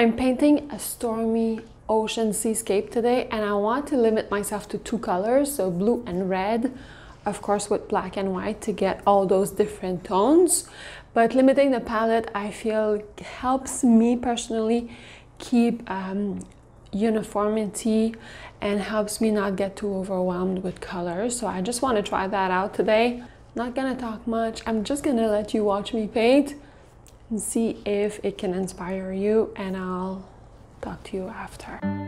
I'm painting a stormy ocean seascape today and I want to limit myself to two colors, so blue and red, of course with black and white to get all those different tones. But limiting the palette I feel helps me personally keep um, uniformity and helps me not get too overwhelmed with colors. So I just want to try that out today. Not gonna talk much, I'm just gonna let you watch me paint see if it can inspire you and I'll talk to you after.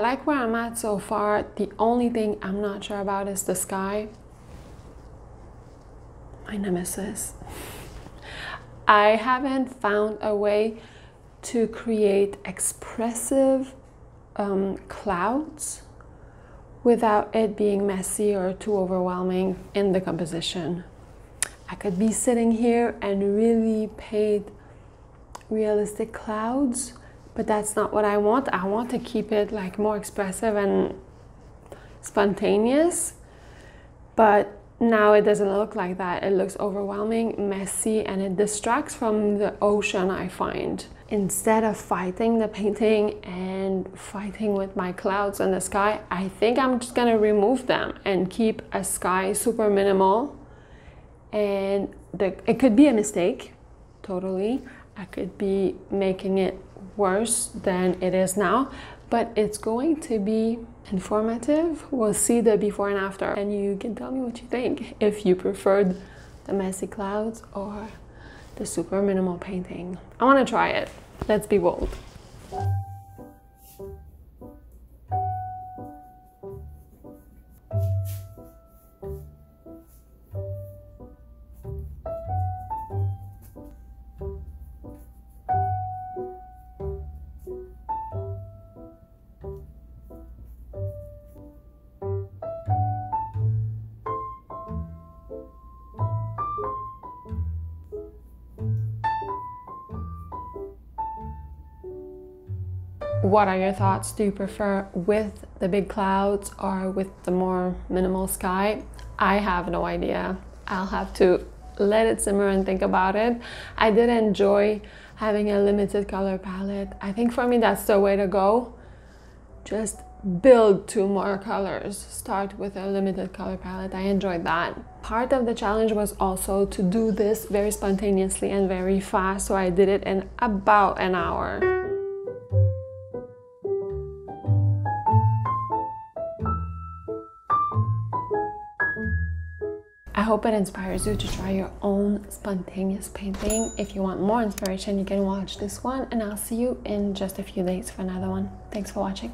like where I'm at so far. The only thing I'm not sure about is the sky. My nemesis. I haven't found a way to create expressive um, clouds without it being messy or too overwhelming in the composition. I could be sitting here and really paint realistic clouds but that's not what I want. I want to keep it like more expressive and spontaneous. But now it doesn't look like that. It looks overwhelming, messy, and it distracts from the ocean, I find. Instead of fighting the painting and fighting with my clouds and the sky, I think I'm just gonna remove them and keep a sky super minimal. And the, it could be a mistake, totally. I could be making it worse than it is now, but it's going to be informative. We'll see the before and after, and you can tell me what you think if you preferred the messy clouds or the super minimal painting. I want to try it. Let's be bold. What are your thoughts? Do you prefer with the big clouds or with the more minimal sky? I have no idea. I'll have to let it simmer and think about it. I did enjoy having a limited color palette. I think for me that's the way to go. Just build two more colors. Start with a limited color palette. I enjoyed that. Part of the challenge was also to do this very spontaneously and very fast. So I did it in about an hour. I hope it inspires you to try your own spontaneous painting. If you want more inspiration, you can watch this one and I'll see you in just a few days for another one. Thanks for watching.